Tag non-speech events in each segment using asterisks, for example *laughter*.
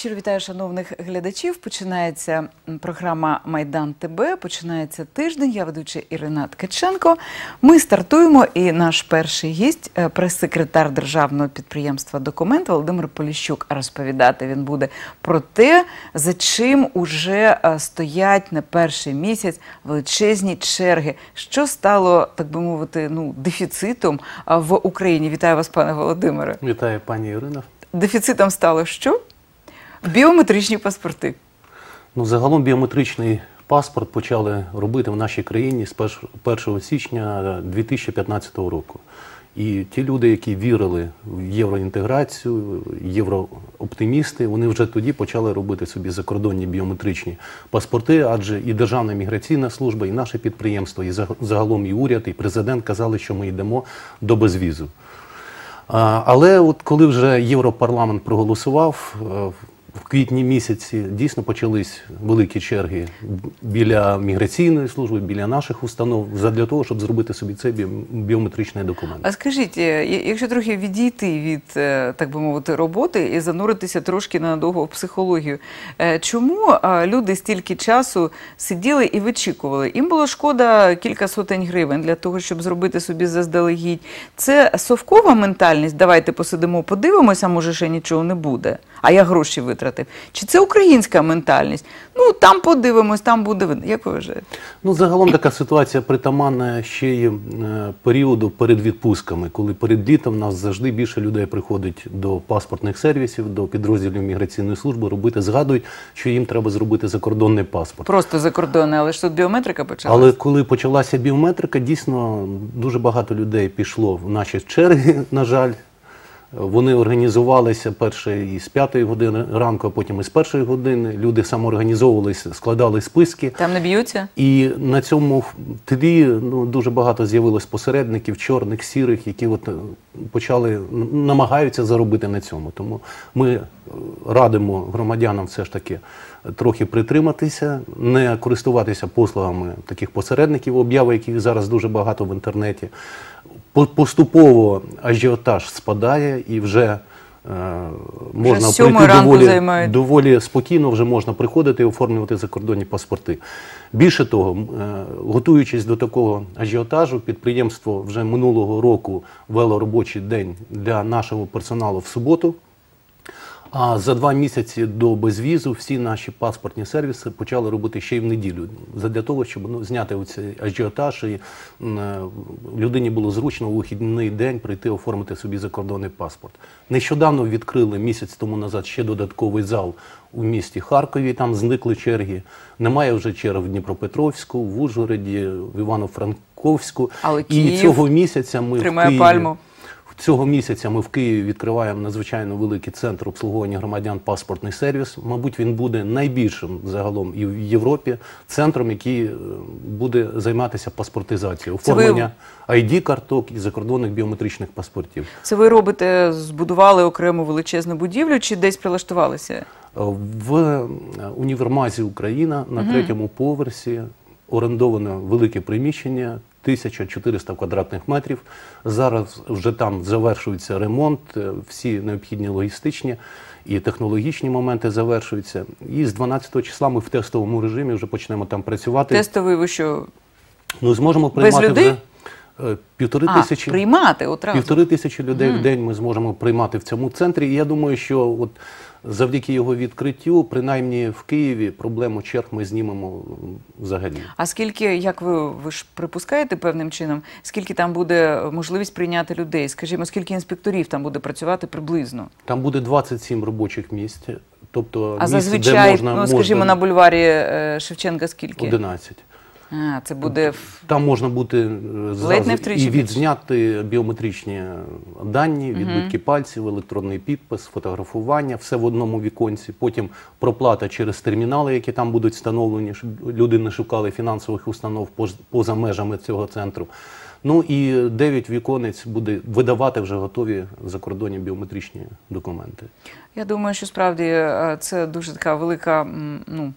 Щиро вітаю шановних глядачів. Починається програма Майдан ТБ. Починається тиждень. Я ведуча Ірина Ткаченко. Ми стартуємо. І наш перший гість, е, прес-секретар державного підприємства Документ Володимир Поліщук. Розповідати він буде про те, за чим уже е, стоять не перший місяць величезні черги. Що стало, так би мовити, ну дефіцитом в Україні? Вітаю вас, пане Володимире. Вітаю, пані Ірина. Дефіцитом стало що? Біометричні паспорти. Ну, загалом біометричний паспорт почали робити в нашій країні з 1 січня 2015 року. І ті люди, які вірили в євроінтеграцію, єврооптимісти, вони вже тоді почали робити собі закордонні біометричні паспорти, адже і Державна міграційна служба, і наше підприємство, і загалом і уряд, і президент казали, що ми йдемо до безвізу. Але от коли вже Європарламент проголосував, е, в квітні місяці дійсно почались великі черги біля міграційної служби, біля наших установ, для того, щоб зробити собі цей біометричний документ. А скажіть, е, якщо трохи відійти від, е, так би мовити, роботи і зануритися трошки ненадовго в психологію, е, чому люди стільки часу сиділи і вичікували? Їм було шкода кілька сотень гривень для того, щоб зробити собі заздалегідь. Це совкова ментальність. Давайте посидимо, подивимося, може ще нічого не буде. А я гроші витратив. Чи це українська ментальність? Ну там подивимось, там буде видно. Як ви вважаєте? Ну, загалом така ситуація притаманна ще й е, періоду перед відпусками, коли перед літом нас завжди більше людей приходить до паспортних сервісів, до підрозділів міграційної служби, робити, згадують, що їм треба зробити закордонний паспорт. Просто закордонне, але ж тут біометрика почалася. Але коли почалася біометрика, дійсно дуже багато людей пішло в наші черги, *laughs* на жаль. Вони організувалися перше із п'ятої години ранку, а потім із першої години. Люди самоорганізовувалися, складали списки. Там не б'ються? І на цьому тлі ну, дуже багато з'явилось посередників, чорних, сірих, які от е, почали намагаються заробити на цьому. Тому ми е, радимо громадянам все ж таки трохи притриматися, не користуватися послугами таких посередників, обяви, яких зараз дуже багато в інтернеті. По- Поступово ажіотаж спадає і вже. е, Можна вже прийти доволі, доволі спокійно вже можна приходити і оформлювати закордонні паспорти. Більше того, е, готуючись до такого ажіотажу, підприємство вже минулого року вело робочий день для нашого персоналу в суботу. А за два місяці до безвізу всі наші паспортні сервіси почали робити ще й в неділю. Для того, щоб ну, зняти оцей ажіотаж і е, людині було зручно у вихідний день прийти оформити собі закордонний паспорт. Нещодавно відкрили місяць тому назад ще додатковий зал у місті Харкові. Там зникли черги. Немає вже черг в Дніпропетровську, в Ужгороді, в Івано-Франковську. Але І Київ цього місяця ми в Києві, пальму. Цього місяця ми в Києві відкриваємо надзвичайно великий центр обслуговування громадян паспортний сервіс. Мабуть, він буде найбільшим загалом і в Європі центром, який е, буде займатися паспортизацією, оформлення ID карток і закордонних біометричних паспортів. Це ви робите, збудували окрему величезну будівлю чи десь прилаштувалися? Е, В е, універмазі Україна на третьому поверсі орендовано велике приміщення. 1400 квадратних метрів. Зараз вже там завершується ремонт, е, всі необхідні логістичні і технологічні моменти завершуються. І з 12 числа ми в тестовому режимі вже почнемо там працювати. Тестовий ви що? Ну, зможемо приймати людей? вже півтори А, тисячі. приймати одразу. Півтори тисячі людей в день ми зможемо приймати в цьому центрі. І я думаю, що от завдяки його відкриттю, принаймні в Києві, проблему черг ми знімемо взагалі. А скільки, як ви, ви ж припускаєте певним чином, скільки там буде можливість прийняти людей? Скажімо, скільки інспекторів там буде працювати приблизно? Там буде 27 робочих місць, тобто А місць, зазвичай, де можна, ну скажімо, можна на бульварі е, Шевченка скільки? 11. А, це буде Там можна буде е, зразу і відзняти біометричні дані, відбитки пальців, електронний підпис, фотографування, все в одному віконці. Потім проплата через термінали, які там будуть встановлені, щоб люди не шукали фінансових установ поз- поза межами цього центру. Ну і 9 віконець буде видавати вже готові закордонні біометричні документи. Я думаю, що справді е, це дуже така велика ну,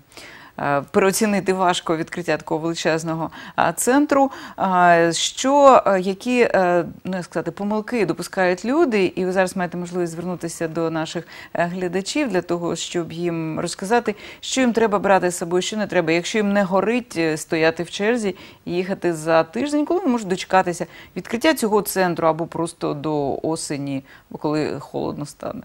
переоцінити важко відкриття такого величезного е, центру. А, Що е, які е, ну, як сказати, помилки допускають люди, і ви зараз маєте можливість звернутися до наших е, глядачів для того, щоб їм розказати, що їм треба брати з собою, що не треба. Якщо їм не горить е, стояти в черзі і їхати за тиждень, коли вони можуть дочекатися відкриття цього центру або просто до осені, коли холодно стане.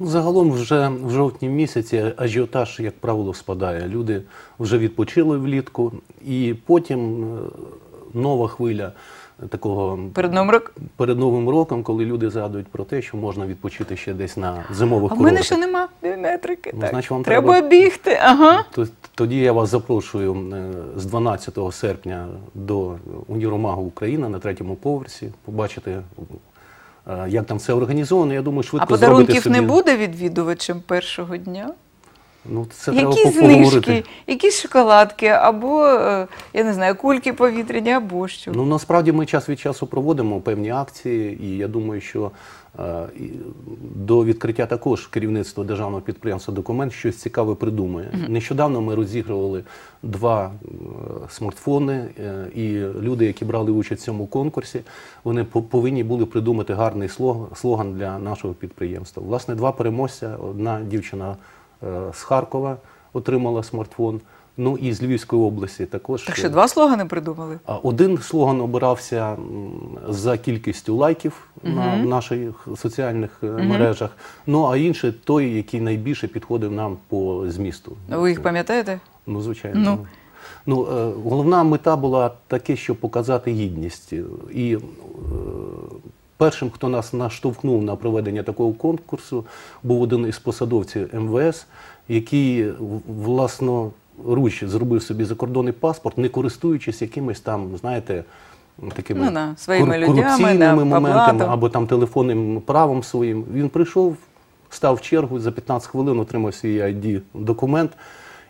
Ну, загалом вже в жовтні місяці ажіотаж, як правило, спадає. Люди вже відпочили влітку, і потім е, нова хвиля такого Перед новим роком. перед новим роком, коли люди згадують про те, що можна відпочити ще десь на зимових А в мене ще нема біометрики. Ну, так. значить, вам треба, треба- бігти. Ага. То- Тоді я вас запрошую е, з 12 серпня до Уніромагу Україна на третьому поверсі, побачити, як там все організовано. Я думаю, швидко зробити подарунків собі... не буде відвідувачем першого дня? Ну, це треба Якісь знижки, якісь шоколадки, або е, я не знаю, кульки повітряні, або що. Ну насправді ми час від часу проводимо певні акції, і я думаю, що е, до відкриття також керівництво державного підприємства документ щось цікаве придумає. Нещодавно ми розігрували два е, смартфони, е, і люди, які брали участь в цьому конкурсі, вони повинні були придумати гарний слоган для нашого підприємства. Власне, два переможця. Одна дівчина е, з Харкова отримала смартфон. Ну і з Львівської області також Так що два слогани придумали? Один слоган обирався за кількістю лайків на наших соціальних е, мережах. Ну а інший той, який найбільше підходив нам по змісту. Ви їх пам'ятаєте? Ну, звичайно. Ну. Ну, е, головна мета була таке, щоб показати гідність. І е, першим, хто нас наштовхнув на проведення такого конкурсу, був один із посадовців МВС, який в- власноруч зробив собі закордонний паспорт, не користуючись якимись там, знаєте, такими Ну, да, своїми кор- людьми, корупційними да, моментами або там телефонним правом своїм. Він прийшов, став в чергу за 15 хвилин, отримав свій ID документ.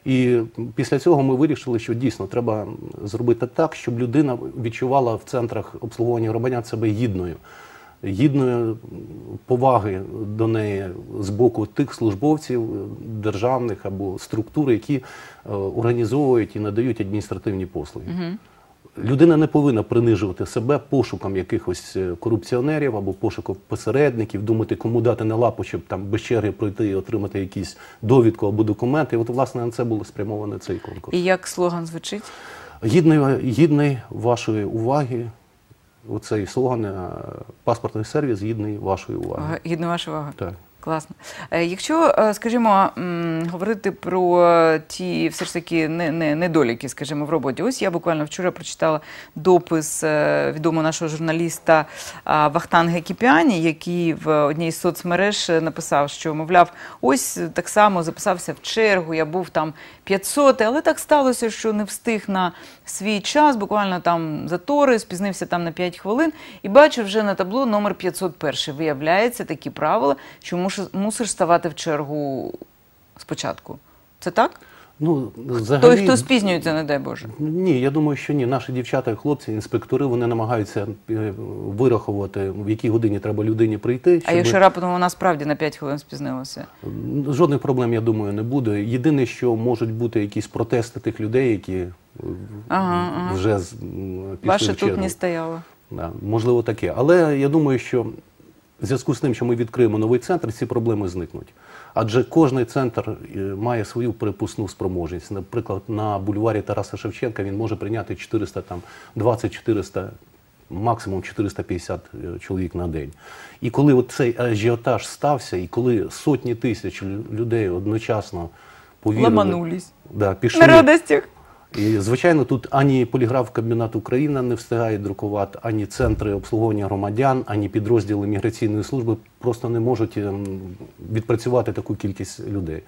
І після цього ми вирішили, що дійсно треба зробити так, щоб людина відчувала в центрах обслуговування громадян себе гідною, гідною поваги до неї з боку тих службовців державних або структур, які е, організовують і надають адміністративні послуги. Людина не повинна принижувати себе пошуком якихось е, корупціонерів або пошуком посередників, думати, кому дати на лапу, щоб там без черги пройти і отримати якісь довідку або документи. І от, власне, на це було спрямований цей конкурс. І як слоган звучить? Гідний, гідний вашої уваги. Оцей слоган е, паспортний сервіс гідний вашої уваги. Гідна ваша увага. Так. Класно. Е, Якщо, е, скажімо, говорити про ті все ж таки не, не, недоліки, скажімо, в роботі. Ось я буквально вчора прочитала допис е, відомого нашого журналіста Вахтанга Кіпіані, який в одній з соцмереж написав, що, мовляв, ось так само записався в чергу, я був там 500, але так сталося, що не встиг на свій час, буквально там затори, спізнився там на 5 хвилин і бачу вже на табло номер 501. Виявляється, такі правила, що муш- мусиш ставати в чергу спочатку. Це так? Ну, Той, хто спізнюється, не дай Боже. Ні, я думаю, що ні. Наші дівчата хлопці, інспектори, вони намагаються е, вирахувати, в якій годині треба людині прийти. А якщо раптом вона справді на 5 хвилин спізнилася? Жодних проблем, я думаю, не буде. Єдине, що можуть бути якісь протести тих людей, які е, Ага, ага. вже пішли Ваше в тут не стояло. Да, можливо, таке. Але я думаю, що в зв'язку з тим, що ми відкриємо новий центр, ці проблеми зникнуть. Адже кожний центр е, має свою перепускну спроможність. Наприклад, на бульварі Тараса Шевченка він може прийняти 400, там, 20-400, максимум 450 е, чоловік на день. І коли от цей ажіотаж стався, і коли сотні тисяч людей одночасно повірили, Ламанулись. да, пішли, На радостях. І, звичайно, тут ані поліграф Кабінет Україна не встигає друкувати, ані центри обслуговування громадян, ані підрозділи міграційної служби просто не можуть ем, відпрацювати таку кількість людей.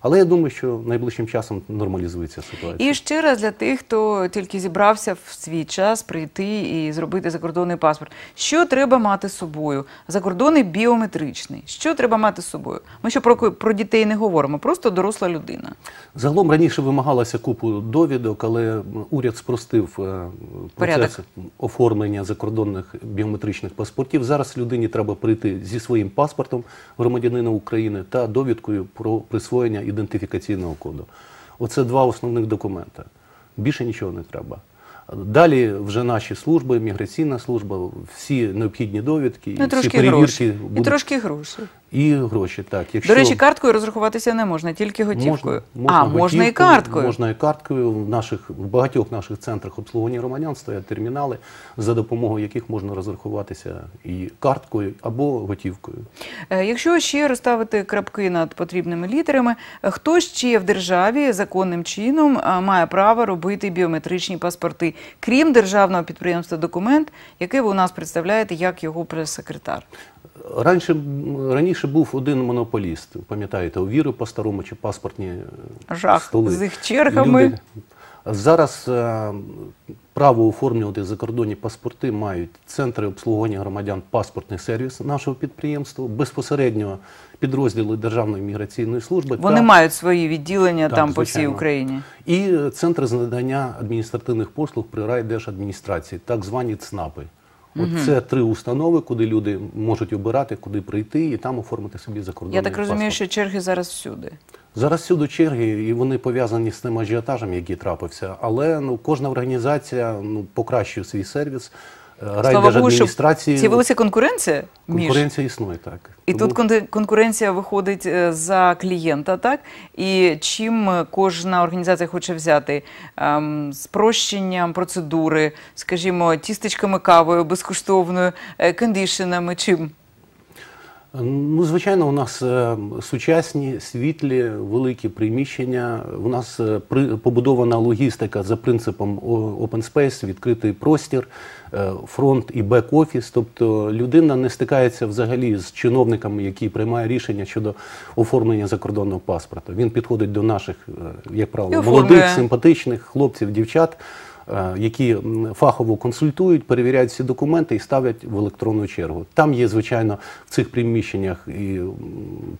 Але я думаю, що найближчим часом нормалізується ситуація. І ще раз для тих, хто тільки зібрався в свій час прийти і зробити закордонний паспорт. Що треба мати з собою? Закордонний біометричний. Що треба мати з собою? Ми що про, про дітей не говоримо, просто доросла людина. Загалом раніше вимагалося купу довідок, але уряд спростив е, Порядок. процес оформлення закордонних біометричних паспортів. Зараз людині треба прийти зі своїм паспортом громадянина України та довідкою про присвоєння ідентифікаційного коду. Оце два основних документи. Більше нічого не треба. Далі вже наші служби, міграційна служба, всі необхідні довідки, Ну, і і всі трошки перевірки будуть. І трошки грошей. І гроші, так. Якщо... До речі, карткою розрахуватися не можна, тільки готівкою. Можна, а, можна і карткою. Можна і карткою. В, наших, в багатьох наших центрах обслуговування громадян стоять термінали, за допомогою яких можна розрахуватися і карткою або готівкою. Е, Якщо ще розставити крапки над потрібними літерами, е, хто ще в державі законним чином е, має право робити біометричні паспорти, крім державного підприємства документ, яке ви у нас представляєте як його прес-секретар? Раніше, м, раніше був один монополіст, пам'ятаєте, у віри по-старому чи паспортні е, Жах столи. з їх чергами. Люди- Зараз е, право оформлювати закордонні паспорти мають центри обслуговування громадян паспортний сервіс нашого підприємства, безпосередньо підрозділи Державної міграційної служби Вони та- мають свої відділення Так, там по всій. Україні. і е, центр з надання адміністративних послуг при райдержадміністрації, так звані ЦНАПи. От це три установи, куди люди можуть обирати, куди прийти і там оформити собі закордонний Я так розумію, паспорт. що черги зараз всюди. Зараз всюди черги, і вони пов'язані з тим ажіотажем, який трапився. Але ну, кожна організація ну, покращує свій сервіс. Е, Райдержадміністрації з'явилася конкуренція між конкуренція існує так. І Тому- тут конкуренція виходить е, за клієнта, так? І чим е, кожна організація хоче взяти ем, спрощенням процедури, скажімо, тістечками кавою безкоштовною, кондишенами, чим? Ну, звичайно, у нас е, сучасні, світлі, великі приміщення. У нас е, побудована логістика за принципом open space, відкритий простір, е, фронт і бек-офіс. Тобто людина не стикається взагалі з чиновниками, які приймають рішення щодо оформлення закордонного паспорта. Він підходить до наших, як правило, молодих, симпатичних хлопців, дівчат. Е, Які фахово консультують, перевіряють всі документи і ставлять в електронну чергу. Там є, звичайно, в цих приміщеннях і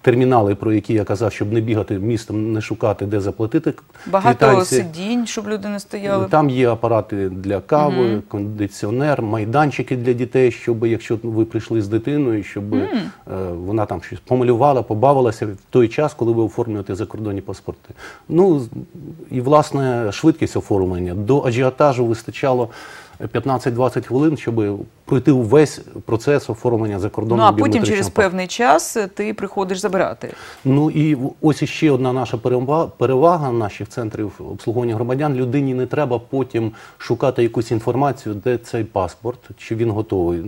термінали, про які я казав, щоб не бігати містом, не шукати, де заплатити Багато квитанції. сидінь, щоб люди не стояли. Там є апарати для кави, кондиціонер, майданчики для дітей, щоб якщо ви прийшли з дитиною, щоб е, вона там щось помалювала, побавилася в той час, коли ви оформлюєте закордонні паспорти. Ну і власне швидкість оформлення до ажіотажу вистачало 15-20 хвилин, щоб пройти увесь процес оформлення Ну а потім через паспорта. певний час е, ти приходиш забирати. Ну і ось іще одна наша перевага наших центрів обслуговування громадян. Людині не треба потім шукати якусь інформацію, де цей паспорт, чи він готовий.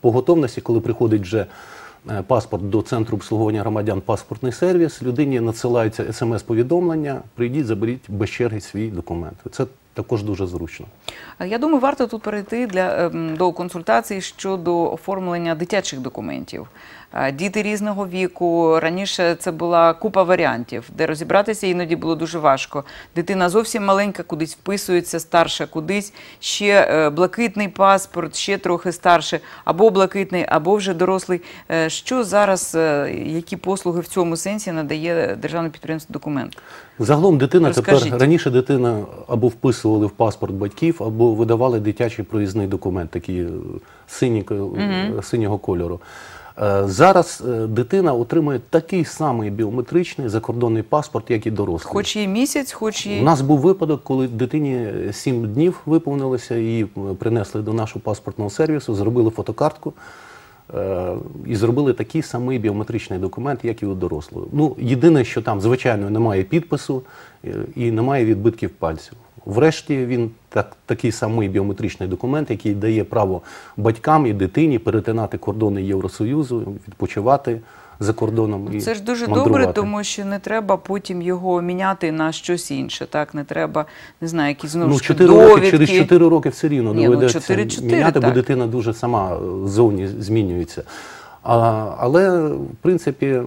По готовності, коли приходить вже е, паспорт до центру обслуговування громадян, паспортний сервіс, людині надсилається смс-повідомлення, прийдіть, заберіть без черги свій документ. Це також дуже зручно. Е, Я думаю, варто тут перейти для, ем, до консультацій щодо оформлення дитячих документів. Діти різного віку. Раніше це була купа варіантів, де розібратися іноді було дуже важко. Дитина зовсім маленька, кудись вписується, старша кудись. Ще е, блакитний паспорт, ще трохи старше, або блакитний, або вже дорослий. Е, Що зараз, е, які послуги в цьому сенсі надає державне підприємство документ? Загалом дитина Розкажіть. тепер раніше дитина або вписували в паспорт батьків, або видавали дитячий проїзний документ, такий синій, е, синього кольору. Е, Зараз е, дитина отримує такий самий біометричний закордонний паспорт, як і дорослий. Хоч і місяць, хоч і У нас був випадок, коли дитині 7 днів виповнилося, її е, принесли до нашого паспортного сервісу, зробили фотокартку і зробили такий самий біометричний документ, як і у дорослого. Ну, єдине, що там, звичайно, немає підпису і немає відбитків пальців. Врешті він так, такий самий біометричний документ, який дає право батькам і дитині перетинати кордони Євросоюзу, відпочивати за кордоном. і Це ж дуже мандрувати. добре, тому що не треба потім його міняти на щось інше. Так, не треба, не знаю, якісь знову Ну, ж 4 довідки. роки, через 4 роки все рівно Ні, ну, доведеться 4-4, міняти, бо дитина дуже сама ззовні змінюється. А, але, в принципі,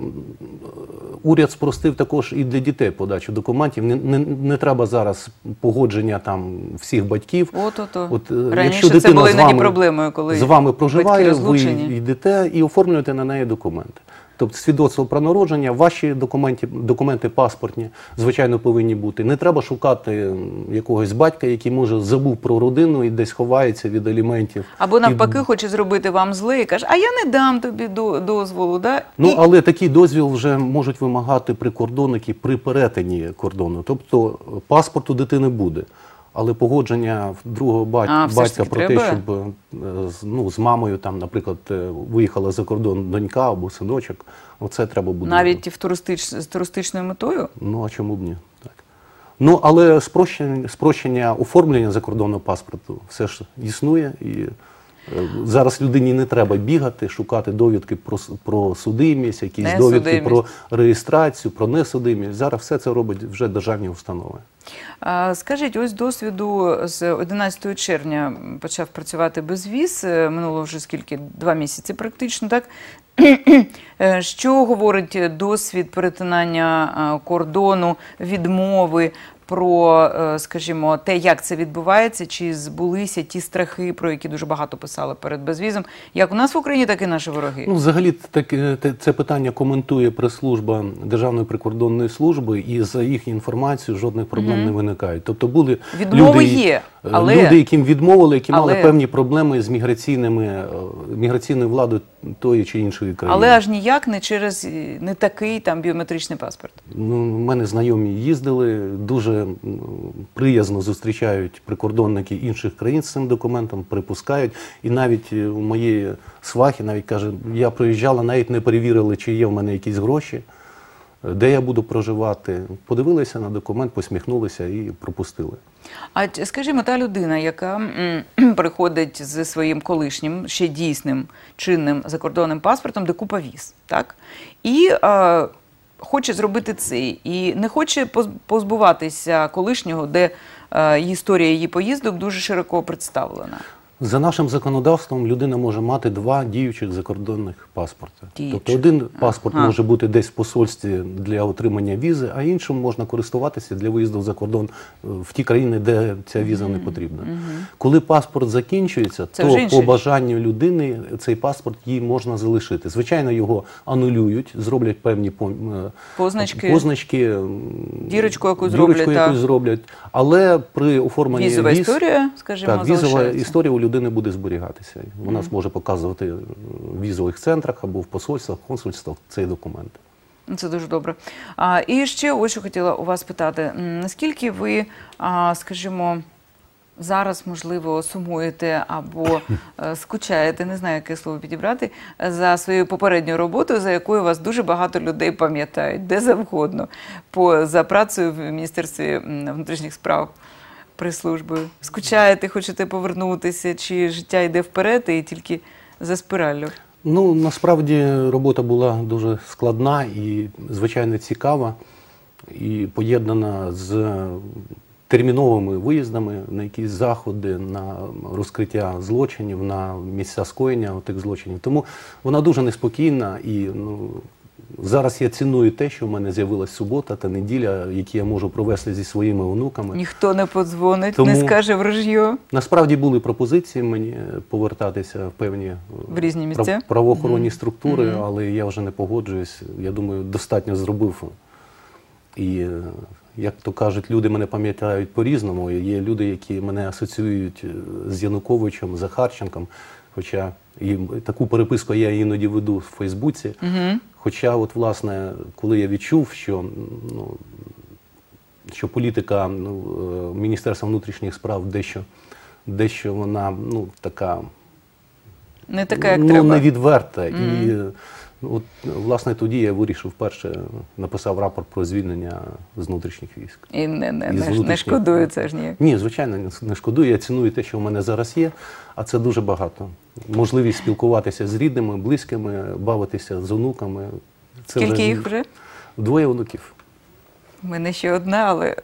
уряд спростив також і для дітей подачу документів. Не, не, не треба зараз погодження там всіх батьків. От-ото. От, от Раніше якщо це були іноді проблемою, коли з вами проживає, ви йдете і оформлюєте на неї документи. Тобто свідоцтво про народження, ваші документи, документи паспортні, звичайно, повинні бути. Не треба шукати якогось батька, який може забув про родину і десь ховається від аліментів. Або І- навпаки, хоче зробити вам зле і каже, а я не дам тобі до- дозволу. Да? Ну, І- але такий дозвіл вже можуть вимагати прикордонники при перетині кордону. Тобто паспорту дитини буде. Але погодження другого бать- А, батька про про те, щоб е, ну, з мамою, там, наприклад, е, виїхала за кордон донька або синочок, оце треба буде. навіть в туристич... з туристичною метою. Ну, а чому б ні? Так. Ну, але спрощення, спрощення оформлення закордонного паспорту все ж існує. І зараз людині не треба бігати, шукати довідки про, про судимість, якісь довідки Несудимість. про реєстрацію, про несудимість. Зараз все це робить вже державні установи. Скажіть, ось досвіду з 11 червня почав працювати безвіз. Е, Минуло вже скільки? Два місяці практично, так? *clears throat* Е, Що говорить досвід перетинання кордону, відмови про, е, скажімо, те, як це відбувається, чи збулися ті страхи, про які дуже багато писали перед безвізом, як у нас в Україні, так і наші вороги? Ну, взагалі, таке- те- це питання коментує прес-служба Державної прикордонної служби, і за їх інформацією жодних проблем не виникають. Тобто були Відмови люди, є, е, але- люди, яким відмовили, які мали певні проблеми з міграційними е, міграційною владою тої чи іншої країни. Але аж ніяк не через е, не такий там біометричний паспорт. Ну, мене знайомі їздили, дуже приязно зустрічають прикордонники інших країн з цим документом, припускають. І навіть е, у моєї свахи навіть каже, я приїжджала, навіть не перевірили, чи є в мене якісь гроші, де я буду проживати. Подивилися на документ, посміхнулися і пропустили. А скажімо, та людина, яка *clears throat* приходить зі своїм колишнім, ще дійсним чинним закордонним паспортом, де купа віз, так? І е, хоче зробити це, і не хоче поз- позбуватися колишнього, де історія її поїздок дуже широко представлена. За нашим законодавством людина може мати два діючих закордонних паспорти. Діючих. Тобто один паспорт Ага. може бути десь в посольстві для отримання візи, а іншим можна користуватися для виїзду за кордон е, в ті країни, де ця віза не потрібна. Коли паспорт закінчується, Це то по бажанню людини цей паспорт їй можна залишити. Звичайно, його анулюють, зроблять певні е, Позначки. позначки Дірочку яку дірочку зроблять, так. зроблять. Але при оформленні Візова віз, історія, скажімо, так, візова залишається. історія у людини буде зберігатися. Вона зможе показувати в візових центрах або в посольствах, консульствах цей документ. Ну, Це дуже добре. А, і ще ось що хотіла у вас питати: наскільки ви, а, скажімо, зараз, можливо, сумуєте або е, *laughs* скучаєте, не знаю, яке слово підібрати, за своєю попередньою роботою, за якою вас дуже багато людей пам'ятають, де завгодно, по, за працею в Міністерстві внутрішніх справ. Прес-службою. Скучаєте, хочете повернутися, чи життя йде вперед і тільки за спираллю? Ну, насправді робота була дуже складна і, звичайно, цікава, і поєднана з терміновими виїздами на якісь заходи, на розкриття злочинів, на місця скоєння тих злочинів. Тому вона дуже неспокійна і ну, зараз я ціную те, що в мене з'явилась субота та неділя, які я можу провести зі своїми онуками. Ніхто не подзвонить, не Тому- скаже враж'ю. Насправді були пропозиції мені повертатися в певні е, В різні місця? правоохоронні структури, але я вже не погоджуюсь. Я думаю, достатньо зробив. І, е, як то кажуть, люди мене пам'ятають по-різному. Є люди, які мене асоціюють е, з Януковичем, Захарченком. Хоча і таку переписку я іноді веду в Фейсбуці. Хоча, от, власне, коли я відчув, що ну, що політика ну, е, Міністерства внутрішніх справ дещо, дещо вона ну, така Не така, як ну, треба. невідверта. І е, от, власне тоді я вирішив вперше написав рапорт про звільнення з внутрішніх військ. І не, не, не, ж- не шкодую це ж ніяк. Ні, звичайно, не- шкодую. Я ціную те, що в мене зараз є, а це дуже багато. Можливість спілкуватися з рідними, близькими, бавитися з онуками. Це Скільки їх вже? Двоє онуків. У мене ще одна, але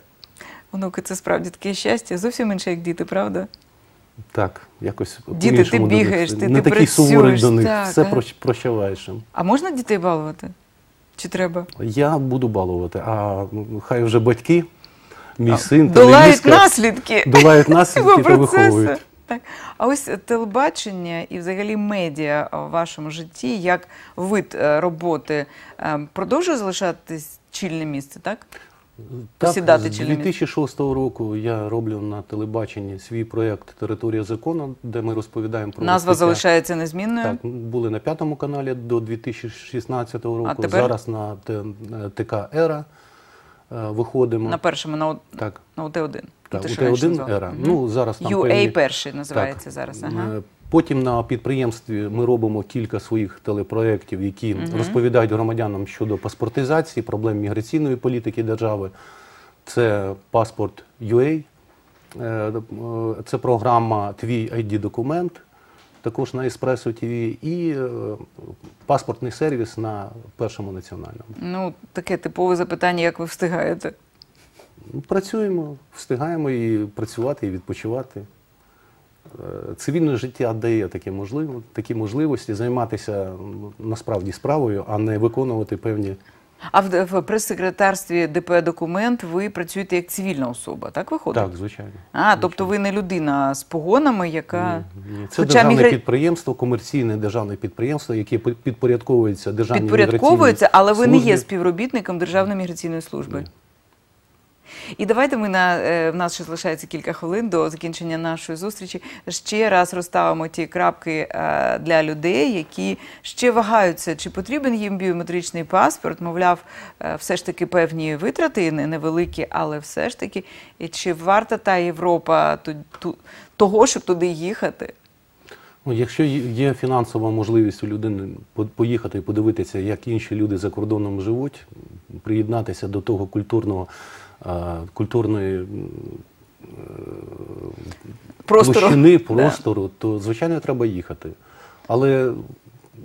онуки це справді таке щастя. Зовсім інше, як діти, правда? Так, якось Діти, ти бігаєш, ти- не ти такий суворий до них. так, Все так. прощаваєш. А можна дітей балувати? Чи треба? Я буду балувати, а ну, хай вже батьки, мій син та Долають наслідки. долають *laughs* наслідки та виховують. Так. А ось телебачення і взагалі медіа в вашому житті, як вид е, роботи, е, продовжує залишатись чільне місце, так? Посідати з чільне місце. 2006 року я роблю на телебаченні свій проєкт Територія закону, де ми розповідаємо про Назва розкриття- залишається незмінною. Так, були на п'ятому каналі до 2016 року. А тепер? Зараз на ТК Ера е, виходимо. На першому, на, Так, на ОТ-1. так, Те, у що раніше Т1 називали. Ера. Мгм. Ну, зараз там UA певні- перший називається Так. зараз. Ага. Потім на підприємстві ми робимо кілька своїх телепроєктів, які розповідають громадянам щодо паспортизації, проблем міграційної політики держави. Це паспорт UA, е, це програма Твій id документ також на Еспресо ТВ і е, паспортний сервіс на першому національному. Ну, таке типове запитання, як ви встигаєте. Працюємо, встигаємо і працювати, і відпочивати. Е, Цивільне життя дає такі, можливо, такі можливості займатися насправді справою, а не виконувати певні. А в, в прес-секретарстві ДП документ ви працюєте як цивільна особа, так виходить? Так, звичайно. А, тобто ви не людина з погонами, яка. Ні, ні. Це Хоча державне мігра- підприємство, комерційне державне підприємство, яке підпорядковується державній підпорядковується, але ви не є співробітником Державної міграційної служби. Ні. І давайте ми на е, в нас ще залишається кілька хвилин до закінчення нашої зустрічі. Ще раз розставимо ті крапки е, для людей, які ще вагаються, чи потрібен їм біометричний паспорт. Мовляв, е, все ж таки певні витрати, невеликі, але все ж таки, і чи варта та Європа того, щоб туди їхати? Ну, якщо є- фінансова можливість у людини по- поїхати і подивитися, як інші люди за кордоном живуть, приєднатися до того культурного, культурної м, Простору. площини, Да. то звичайно треба їхати. Але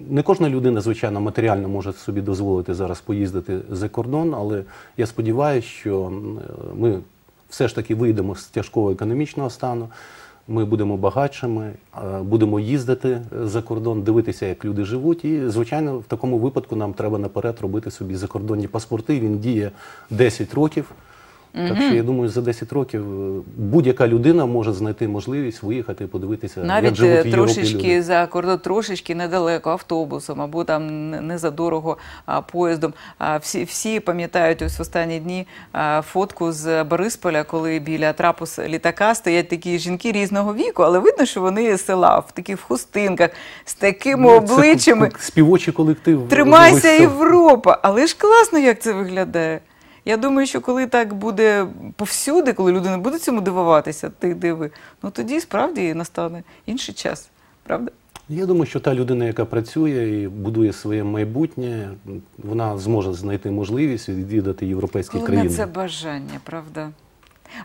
не кожна людина, звичайно, матеріально може собі дозволити зараз поїздити за кордон, але я сподіваюся, що ми все ж таки вийдемо з тяжкого економічного стану. Ми будемо багатшими, е, будемо їздити за кордон, дивитися, як люди живуть. І, звичайно, в такому випадку нам треба наперед робити собі закордонні паспорти. Він діє 10 років. Так що я думаю, за 10 років е, будь-яка людина може знайти можливість виїхати і подивитися, як Навіть живуть е, в трошечки люди. за кордон, трошечки недалеко автобусом або там не- за дорого а, поїздом. А всі, всі пам'ятають ось в останні дні а, фотку з Борисполя, коли біля трапу літака стоять такі жінки різного віку, але видно, що вони з села в таких хустинках з такими Ну, це обличчями. співочий колектив. Тримайся. Європа! Але ж класно, як це виглядає. Я думаю, що коли так буде повсюди, коли люди не будуть цьому дивуватися, тих диви, ну тоді справді настане інший час. Правда? Я думаю, що та людина, яка працює і будує своє майбутнє, вона зможе знайти можливість відвідати європейські Головне країни. це бажання, правда.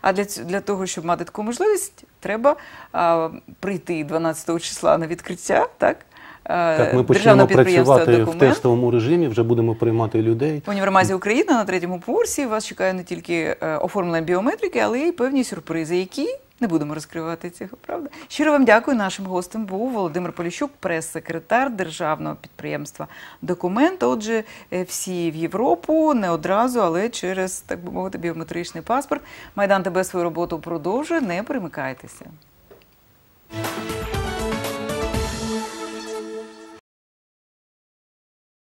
А для, для того, щоб мати таку можливість, треба а, прийти 12 числа на відкриття, так? А, Так, ми почнемо працювати в «Документ». тестовому режимі, вже будемо приймати людей. В універмазі Україна на третьому поверсі вас чекає не тільки е, оформлення біометрики, але й певні сюрпризи, які не будемо розкривати цього, правда? Щиро вам дякую. Нашим гостем був Володимир Поліщук, прес-секретар державного підприємства Документ. Отже, е, всі в Європу не одразу, але через так би мовити біометричний паспорт. Майдан ТБ свою роботу продовжує. Не перемикайтеся.